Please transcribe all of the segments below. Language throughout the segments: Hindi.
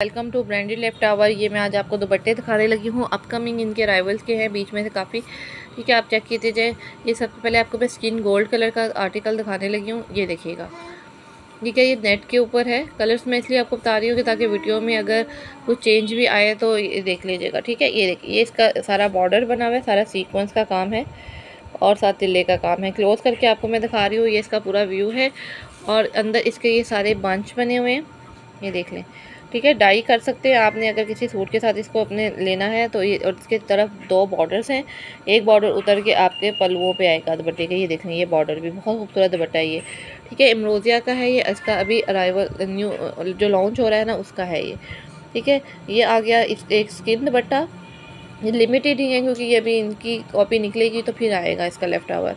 Welcome to branded left tower ये मैं आज आपको दुपट्टे दिखाने लगी हूँ। अपकमिंग इनके राइवल्स के हैं। बीच में से काफ़ी, ठीक है, आप चेक कीजिए जाए ये सबसे पहले आपको मैं स्किन गोल्ड कलर का आर्टिकल दिखाने लगी हूँ। ये देखिएगा। ठीक है, ये नेट के ऊपर है। कलर्स मैं इसलिए आपको बता रही हूँ कि ताकि वीडियो में अगर कुछ चेंज भी आए तो ये देख लीजिएगा। ठीक है, ये देखिए, ये इसका सारा बॉर्डर बना हुआ है। सारा सीक्वेंस का काम है और साथ तिल्ले का काम है। क्लोज करके आपको मैं दिखा रही हूँ। ये इसका पूरा व्यू है और अंदर इसके ये सारे बंच बने हुए हैं। ये देख लें। ठीक है डाई कर सकते हैं। आपने अगर किसी सूट के साथ इसको अपने लेना है तो ये और इसके तरफ़ दो बॉर्डर्स हैं। एक बॉर्डर उतर के आपके पलवों पे आएगा दुपट्टे के। ये देखें ये बॉर्डर भी बहुत खूबसूरत दुपट्टा है ये। ठीक है इमरोजिया का है ये, इसका अभी अराइवल न्यू जो लॉन्च हो रहा है ना, उसका है ये। ठीक है, ये आ गया इस, एक स्किन दुपट्टा। ये लिमिटेड ही है, क्योंकि ये अभी इनकी कॉपी निकलेगी तो फिर आएगा इसका लेफ़्ट आवर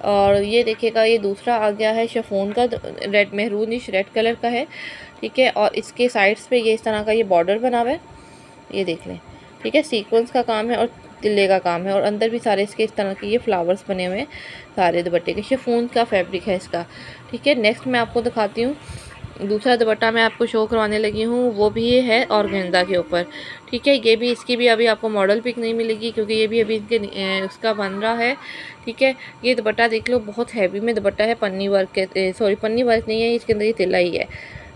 और ये देखिएगा, ये दूसरा आ गया है शफोन का रेड मेहरूनिश रेड कलर का है, ठीक है? और इसके साइड्स पे ये इस तरह का ये बॉर्डर बना हुआ है, ये देख लें, ठीक है? सीक्वेंस का काम है और तिल्ले का काम है और अंदर भी सारे इसके इस तरह के ये फ्लावर्स बने हुए हैं, सारे दुपट्टे के शेफोन का फैब्रिक है इसका, ठीक है? नेक्स्ट मैं आपको दिखाती हूँ दूसरा दुपट्टा मैं आपको शो करवाने लगी हूँ, वो भी है और गेंदा के ऊपर। ठीक है, ये भी इसकी भी अभी आपको मॉडल पिक नहीं मिलेगी क्योंकि ये भी अभी इनके उसका बन रहा है। ठीक है, ये दुपट्टा देख लो, बहुत हैवी में दुपट्टा है, पन्नी वर्क के सॉरी पन्नी वर्क नहीं है इसके अंदर ये तिला ही। है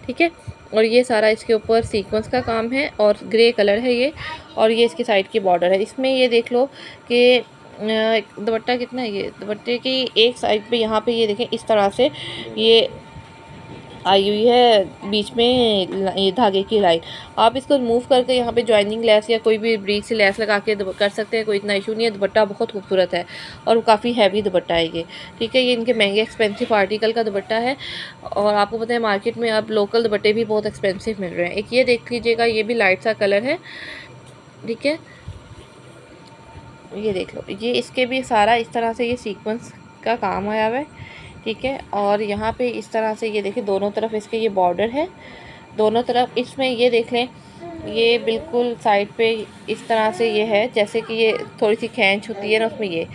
ठीक है, और ये सारा इसके ऊपर सीक्वेंस का काम है और ग्रे कलर है ये, और ये इसकी साइड की बॉर्डर है। इसमें ये देख लो कि दुपट्टा कितना है ये, दुपट्टे की एक साइड पे यहाँ पे ये देखें, इस तरह से ये आई हुई है बीच में ये धागे की लाइन आप इसको मूव करके यहाँ पे ज्वाइनिंग लेस या कोई भी ब्रीक से लेस लगा के कर सकते हैं, कोई इतना इशू नहीं है। दुपट्टा बहुत खूबसूरत है और काफ़ी हैवी दुपट्टा है ये। ठीक है, ये इनके महँगे एक्सपेंसिव आर्टिकल का दुपट्टा है और आपको पता है मार्केट में अब लोकल दुपट्टे भी बहुत एक्सपेंसिव मिल रहे हैं। एक ये देख लीजिएगा, ये भी लाइट सा कलर है। ठीक है, ये देख लो। ये इसके भी सारा इस तरह से ये सीक्वेंस का काम आया हुआ है। ठीक है, और यहाँ पे इस तरह से ये देखिए, दोनों तरफ़ इसके ये बॉर्डर है। दोनों तरफ़ इसमें ये देख लें, ये बिल्कुल साइड पे इस तरह से ये है, जैसे कि ये थोड़ी सी खींच होती है ना उसमें ये,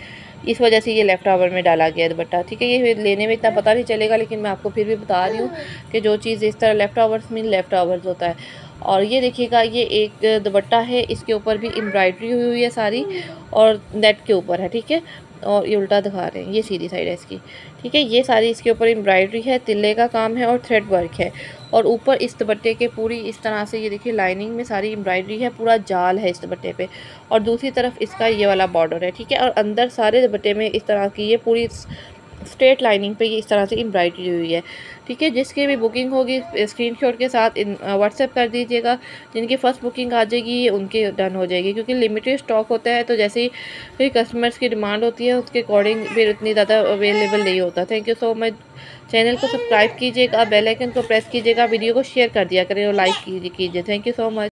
इस वजह से ये लेफ़्ट आवर में डाला गया दुपट्टा। ठीक है, ये लेने में इतना पता नहीं चलेगा, लेकिन मैं आपको फिर भी बता रही हूँ कि जो चीज़ इस तरह लेफ़्ट आवर्स में लेफ़्ट आवर्स होता है। और ये देखिएगा, ये एक दुपट्टा है, इसके ऊपर भी एम्ब्रॉयडरी हुई हुई है सारी, और नेट के ऊपर है, ठीक है। और ये उल्टा दिखा रहे हैं, ये सीधी साइड है इसकी। ठीक है, ये सारी इसके ऊपर एम्ब्रॉयडरी है, तिल्ले का काम है और थ्रेड वर्क है। और ऊपर इस दुपट्टे के पूरी इस तरह से ये देखिए लाइनिंग में सारी एम्ब्रॉयडरी है, पूरा जाल है इस दुपट्टे पे। और दूसरी तरफ़ इसका ये वाला बॉर्डर है, ठीक है? और अंदर सारे दुपट्टे में इस तरह की ये पूरी स्ट्रेट लाइनिंग पे ये इस तरह से एम्ब्रॉयडरी हुई है। ठीक है, जिसकी भी बुकिंग होगी स्क्रीनशॉट के साथ व्हाट्सएप कर दीजिएगा। जिनकी फ़र्स्ट बुकिंग आ जाएगी उनकी डन हो जाएगी। क्योंकि लिमिटेड स्टॉक होता है तो जैसे ही कस्टमर्स की डिमांड होती है, उसके अकॉर्डिंग फिर उतनी ज़्यादा अवेलेबल नहीं होता। Thank you so much channel को सब्सक्राइब कीजिएगा बेल आइकन को प्रेस कीजिएगा वीडियो को शेयर कर दिया करें और लाइक कीजिए थैंक यू सो मच